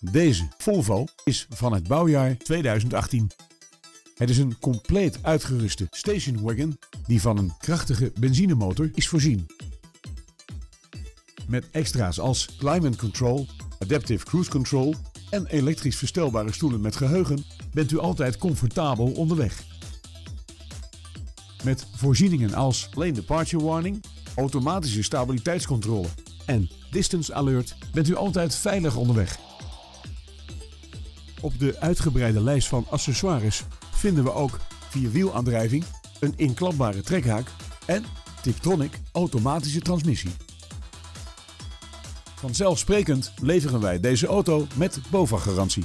Deze Volvo is van het bouwjaar 2018. Het is een compleet uitgeruste station wagon die van een krachtige benzinemotor is voorzien. Met extra's als climate control, adaptive cruise control en elektrisch verstelbare stoelen met geheugen bent u altijd comfortabel onderweg. Met voorzieningen als lane departure warning, automatische stabiliteitscontrole en distance alert bent u altijd veilig onderweg. Op de uitgebreide lijst van accessoires vinden we ook vierwielaandrijving, een inklapbare trekhaak en Tiptronic automatische transmissie. Vanzelfsprekend leveren wij deze auto met BOVAG-garantie.